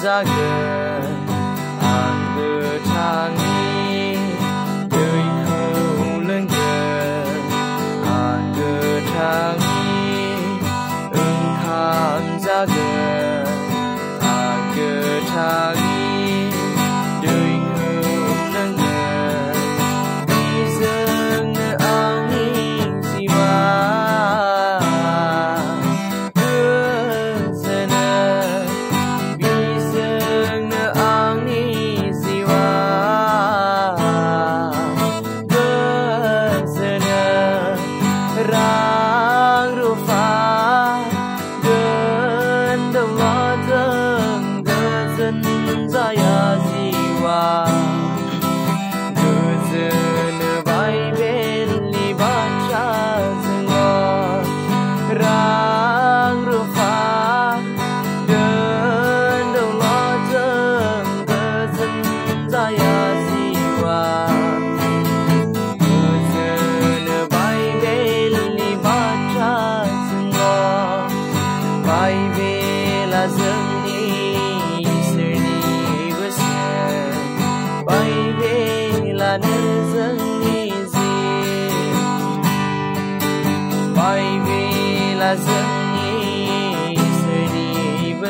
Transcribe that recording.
작은 안그탕이 의후 울른 그 안그탕이 응한 작은 안그탕이 man isn't easy. Vay bir lazım iyi Söyleyi